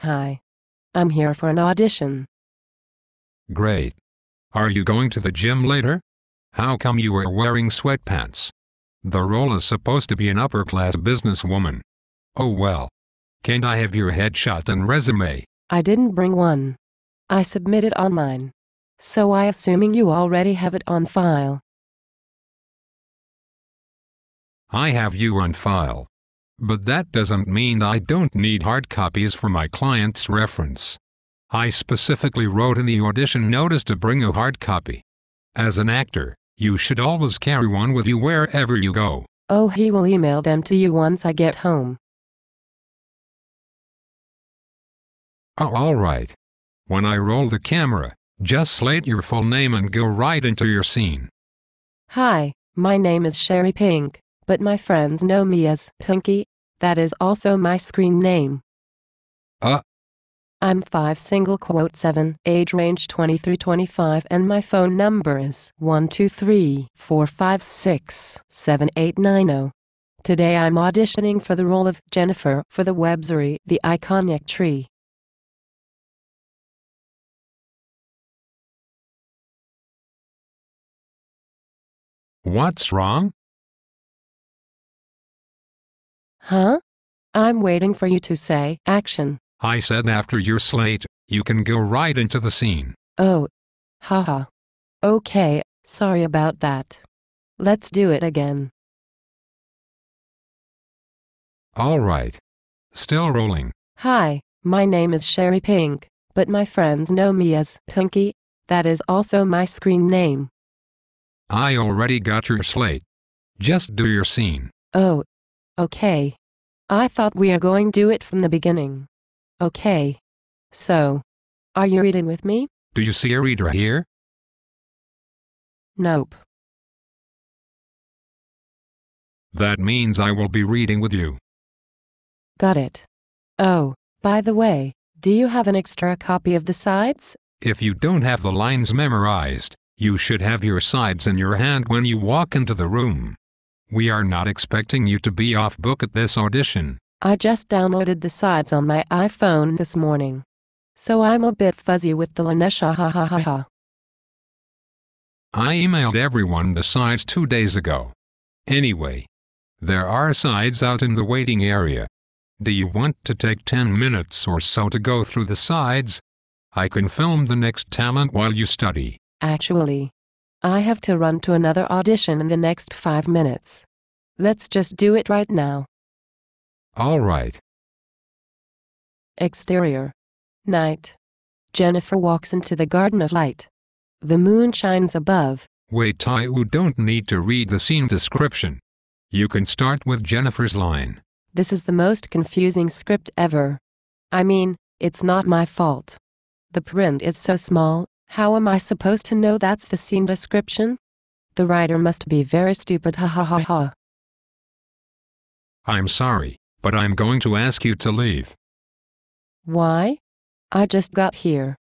Hi. I'm here for an audition. Great. Are you going to the gym later? How come you are wearing sweatpants? The role is supposed to be an upper class businesswoman. Oh well. Can't I have your headshot and resume? I didn't bring one. I submitted online. So I assuming you already have it on file. I have you on file. But that doesn't mean I don't need hard copies for my client's reference. I specifically wrote in the audition notice to bring a hard copy. As an actor, you should always carry one with you wherever you go. Oh, he will email them to you once I get home. Oh, alright. When I roll the camera, just slate your full name and go right into your scene. Hi, my name is Sherry Pink, but my friends know me as Pinky. That is also my screen name. Uh. I'm 5 single quote 7, age range 23-25 and my phone number is 123-456-7890. Today I'm auditioning for the role of Jennifer for the web series The Iconic Tree. What's wrong? Huh? I'm waiting for you to say action. I said after your slate, you can go right into the scene. Oh. Haha. Okay, sorry about that. Let's do it again. Alright. Still rolling. Hi, my name is Sherry Pink, but my friends know me as Pinky. That is also my screen name. I already got your slate. Just do your scene. Oh. Okay. I thought we are going to do it from the beginning. Okay. So. Are you reading with me? Do you see a reader here? Nope. That means I will be reading with you. Got it. Oh, by the way, do you have an extra copy of the sides? If you don't have the lines memorized, you should have your sides in your hand when you walk into the room. We are not expecting you to be off book at this audition. I just downloaded the sides on my iPhone this morning. So I'm a bit fuzzy with the Lanesha ha ha ha ha. I emailed everyone the sides two days ago. Anyway, there are sides out in the waiting area. Do you want to take 10 minutes or so to go through the sides? I can film the next talent while you study. Actually, I have to run to another audition in the next five minutes. Let's just do it right now. Alright. Exterior. Night. Jennifer walks into the Garden of Light. The moon shines above. Wait, you don't need to read the scene description. You can start with Jennifer's line. This is the most confusing script ever. I mean, it's not my fault. The print is so small, how am I supposed to know that's the scene description? The writer must be very stupid ha ha ha ha. I'm sorry, but I'm going to ask you to leave. Why? I just got here.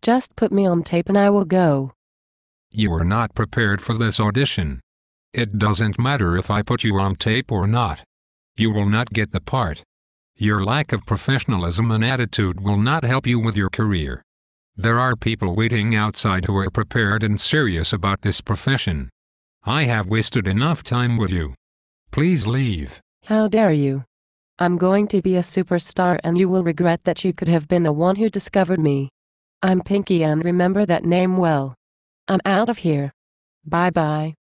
Just put me on tape and I will go. You were not prepared for this audition. It doesn't matter if I put you on tape or not. You will not get the part. Your lack of professionalism and attitude will not help you with your career. There are people waiting outside who are prepared and serious about this profession. I have wasted enough time with you. Please leave. How dare you? I'm going to be a superstar and you will regret that you could have been the one who discovered me. I'm Pinky and remember that name well. I'm out of here. Bye bye.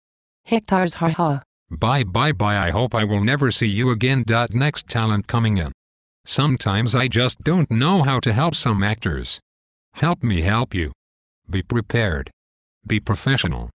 Hectares ha ha. Bye bye bye I hope I will never see you again. Next talent coming in. Sometimes I just don't know how to help some actors. Help me help you. Be prepared. Be professional.